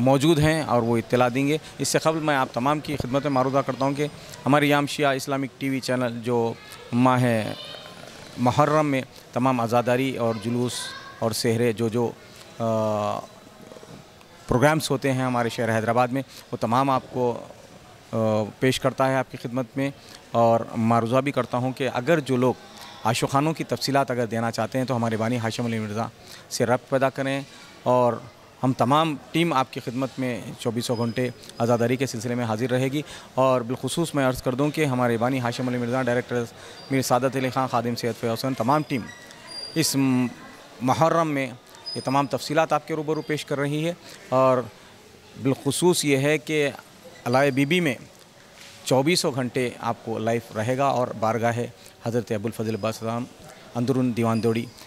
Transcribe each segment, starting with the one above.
मौजूद हैं और वो इतला देंगे। इससे कबल मैं आप तमाम की खिदमत मारूदा करता हूँ कि हमारी यामशिया इस्लामिक टीवी चैनल जो माह मुहर्रम में तमाम आज़ादारी और जुलूस और सहरे जो जो आ, प्रोग्राम्स होते हैं हमारे शहर हैदराबाद में वो तमाम आपको पेश करता है आपकी खिदमत में। और मारूजा भी करता हूँ कि अगर जो लोग आशुखानों की तफसीत अगर देना चाहते हैं तो हमारे बानी हाशम अली मिर्ज़ा से रब पैदा करें और हम तमाम टीम आपकी खिदमत में चौबीसों घंटे आज़ादारी के सिलसिले में हाजिर रहेगी और बिलखसूस मैं अर्ज़ कर दूँ कि हमारे बानी हाशिम अली मिर्ज़ा, डायरेक्टर मीर सदत अली खान, खादिम सैद फ़ैसन तमाम टीम इस मुहर्रम में ये तमाम तफसीत आपके रूबरू पेश कर रही है और बिलखसूस ये है कि अलाए बीबी में चौबीसों घंटे आपको लाइफ रहेगा और बारगाह है हज़रत अबुल फजल अब्बास अंदरून दीवान दौड़ी।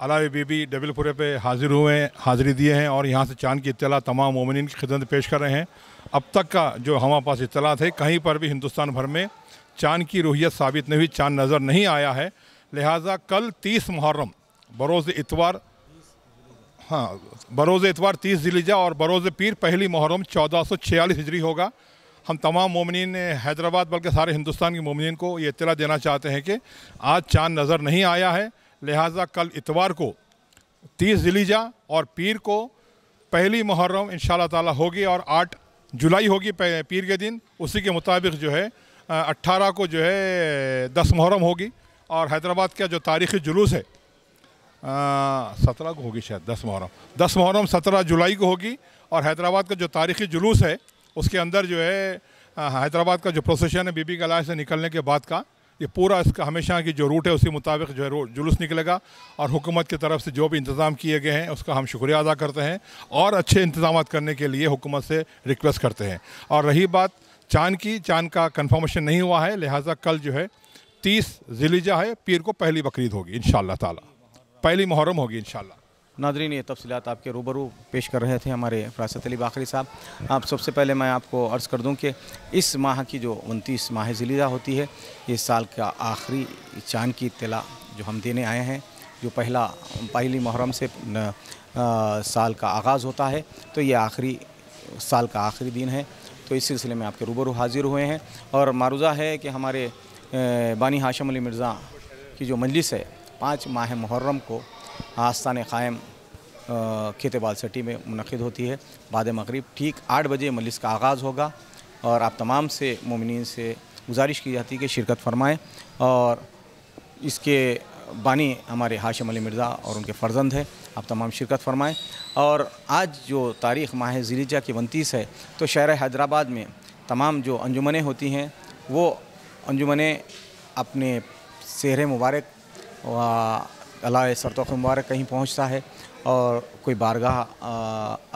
अलावी बीबी डबलपुरे पे हाजिर हुए हैं, हाज़िरी दिए हैं और यहाँ से चाँद की इतला तमाम मोमिन की खिदमत पेश कर रहे हैं। अब तक का जो हमारे पास इतला थे, कहीं पर भी हिंदुस्तान भर में चाँद की रूहियत साबित नहीं हुई, चाँद नज़र नहीं आया है। लिहाजा कल तीस मुहर्रम, बरोज़ इतवार हाँ बरोज़ इतवार तीस जिलीजा और बरोज़ पीर पहली मुहर्रम चौदह सौ छियालीस हिजरी होगा। हम तमाम मोमिन हैदराबाद बल्कि सारे हिंदुस्तान के मोमिन को ये इतला देना चाहते हैं कि आज चाँद नज़र नहीं आया है। लिहाजा कल इतवार को, तीस जिलीजा और पीर को पहली मुहर्रम इन ताला होगी और आठ जुलाई होगी पीर के दिन। उसी के मुताबिक जो है अट्ठारह को जो है, दस मुहर्रम होगी और हैदराबाद का जो तारीख़ी जुलूस है सत्रह को होगी शायद दस मुहर्रम। दस मुहर्रम सत्रह जुलाई को होगी और हैदराबाद का जो तारीख़ी जुलूस है, उसके अंदर जो है हैदराबाद का जो प्रोसेशन है, बीबी कलाश से निकलने के बाद का ये पूरा इसका हमेशा की जो रूट है उसी मुताबिक जो है जुलूस निकलेगा और हुकूमत की तरफ़ से जो भी इंतज़ाम किए गए हैं, उसका हम शुक्रिया अदा करते हैं और अच्छे इंतज़ाम करने के लिए हुकूमत से रिक्वेस्ट करते हैं। और रही बात, चाँद की, चाँद का कन्फर्मेशन नहीं हुआ है, लिहाजा कल जो है तीस जिलीजा है, पीर को पहली बकरीद होगी इन ताला। पहली मुहर्रम होगी इन नादरीन ये तफसीत आपके रूबरू पेश कर रहे थे हमारे फरासत अली बाखरी साहब। आप सबसे पहले मैं आपको अर्ज़ कर दूँ कि इस माह की जो उनतीस माह जिलीदा होती है इस साल का आखिरी चाँद की इतला जो हम देने आए हैं जो पहला पहली मुहर्रम से न, आ, साल का आगाज़ होता है तो ये आखिरी साल का आखिरी दिन है। तो इस सिलसिले में आपके रूबरू हाजिर हुए हैं और मारूजा है कि हमारे बानी हाशम अली मिर्ज़ा की जो मजलिस है पाँच माह मुहर्रम को आस्तान क़ायम खेतबाल सिटी में मनद होती है। बाद मगरब ठीक आठ बजे मलिस का आगाज़ होगा और आप तमाम से ममिन से गुजारिश की जाती है कि शिरकत फरमाएँ और इसके बानी हमारे हाशिम अली मिर्ज़ा और उनके फ़र्जंद है। आप तमाम शिरकत फरमाएँ और आज जो तारीख़ माह जिलीजा की उनतीस है तो शहर हैदराबाद में तमाम जो अंजुमनें होती हैं, वो अंजुमनें अपने शहर मुबारक अल्लाह सरतोख मुबारक कहीं पहुँचता है। और कोई बारगाह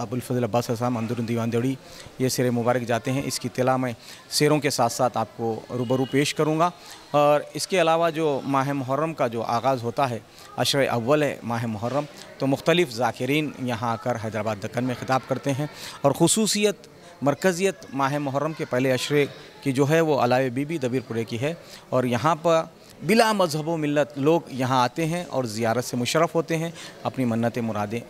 अबुलफ़ल अब्बास असम अंदर दीवान दड़ी, ये शेर मुबारक जाते हैं। इसकी तला मैं शेरों के साथ साथ आपको रूबरू पेश करूँगा। और इसके अलावा जो माह मुहर्रम का जो आगाज़ होता है, अशर अव्वल है माह मुहर्रम तो मुख्तलिफ़ ज़ाकिरीन यहाँ आकर हैदराबाद दक्कन में ख़िताब करते हैं। और खसूसियत, मरकज़ियत माह मुहर्रम के पहले अशरे की जो है वो अलाए बीबी दबीरपुरे की है। और यहाँ पर बिला मज़हब मिलत लोग यहाँ आते हैं और ज़ियारत से मुशरफ़ होते हैं, अपनी मन्नत मुरादें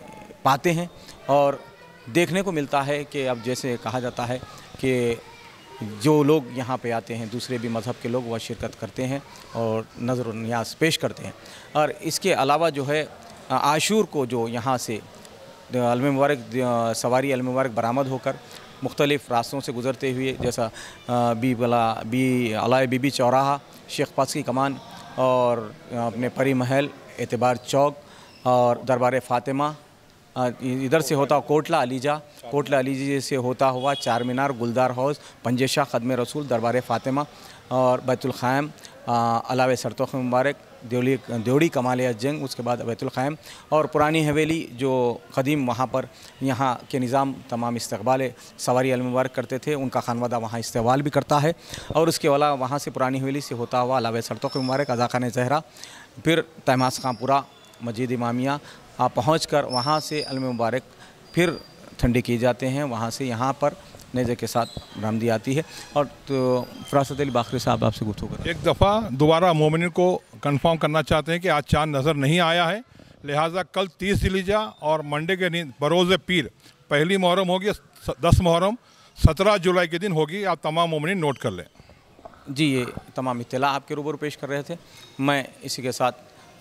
पाते हैं और देखने को मिलता है कि अब जैसे कहा जाता है कि जो लोग यहाँ पे आते हैं, दूसरे भी मज़हब के लोग वह शिरकत करते हैं और नज़र न्याज पेश करते हैं। और इसके अलावा जो है, आशूर को जो यहाँ से अलमुबारक सवारी अलमुबारक बरामद होकर मुख्तलिफ़ रास्तों से गुज़रते हुए, जैसा बी बला, बी अलाए बीबी चौराहा, शेख पास की कमान और अपने परी महल, एतबार चौक और दरबार फ़ातिमा इधर से होता हुआ कोटला अलीजा। कोटला अलीजा से होता हुआ चार मीनार गुलदार हाउस, पंजेशा ख़दम रसूल, दरबार फ़ातिमा और बैतुल ख़ैम अलावे सरतोख मुबारक, देवली, देवड़ी कमाल जंग, उसके बाद बैतुल ख़ैम और पुरानी हवेली जो कदीम वहाँ पर यहाँ के निज़ाम तमाम इस्तकबाल सवारी अल मुबारक करते थे, उनका खानवादा वहाँ इस्तेवाल भी करता है और उसके अलावा वहाँ से पुरानी हवेली से होता हुआ अलावे सरतोख मुबारक अजा खान जहरा फिर तहमास खांपुरा मस्जिद इमामिया पहुँच कर वहाँ से अल मुबारक फिर ठंडे किए जाते हैं। वहाँ से यहाँ पर नेज़े के साथ बरामदी आती है। और तो फरासत अली बाखरी साहब आपसे गुफ्तु करें एक दफ़ा दोबारा मोमिन को कंफर्म करना चाहते हैं कि आज चाँद नज़र नहीं आया है। लिहाजा कल तीस जिलीजा और मंडे के दिन बरोज़ पीर पहली मुहर्रम होगी दस मुहर्रम सत्रह जुलाई के दिन होगी। आप तमाम मोमिन नोट कर लें। जी ये तमाम इतला आपके रूबरू पेश कर रहे थे। मैं इसी के साथ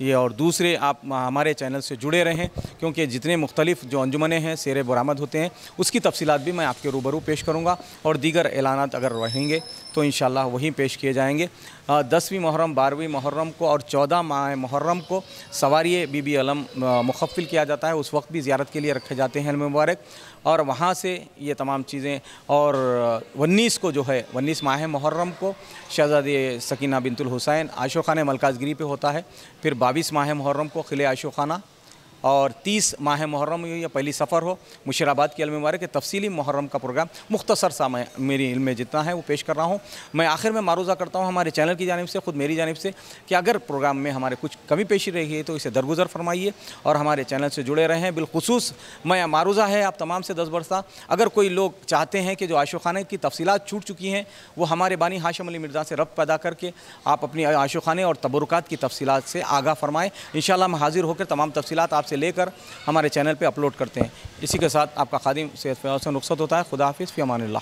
ये और दूसरे आप हमारे चैनल से जुड़े रहें, क्योंकि जितने मुख्तलिफ़ जो अंजुमने हैं, शेर बरामद होते हैं, उसकी तफसीलात भी मैं आपके रूबरू पेश करूँगा और दीगर ऐलानात अगर रहेंगे तो इन वहीं पेश किए जाएँगे। दसवीं मुहर्रम, बारहवीं मुहर्रम को और चौदह माह मुहर्रम को सवारी बीबी अलम मुखफ़िल किया जाता है, उस वक्त भी ज़्यारत के लिए रखे जाते हैं मुबारक। और वहाँ से ये तमाम चीज़ें और उन्नीस को जो है, उन्नीस माह मुहर्रम को शहजादी सकीना बिनतुल हुसैन आशो खान मलकाजगिरी पे होता है, फिर बाईस माह मुहर्रम को ख़िले आशो खाना और तीस माह मुहर्रम हो या पहली सफ़र हो। मुशीराबाद की अलमुबारक के तफसीली मुहर्रम का प्रोग्राम। मुख्तसर सा मैं, मेरी इल्म में जितना है वो पेश कर रहा हूँ। मैं आखिर में मारूज़ा करता हूँ हमारे चैनल की जानब से, ख़ुद मेरी जानब से, कि अगर प्रोग्राम में हमारे कुछ कमी पेशी रही है तो इसे दरगुजर फरमाइए और हमारे चैनल से जुड़े रहें। बिलखसूस, मैं मारूज़ा है, आप तमाम से दस बरसा अगर कोई लोग चाहते हैं कि जो आशो खाने की तफसीत छूट चुकी हैं, वो हमारे बानी हाशम अली मिर्ज़ा से रब पैदा करके आप अपनी आशो खाने और तबरुकात की तफसीत से आगाह फरमाएँ। इन मैं हाजिर होकर तमाम तफसीत आपसे लेकर हमारे चैनल पर अपलोड करते हैं। इसी के साथ आपका खादिम सेहत फैसन रुखसत होता है। खुदा हाफिज़। फ़ी अमान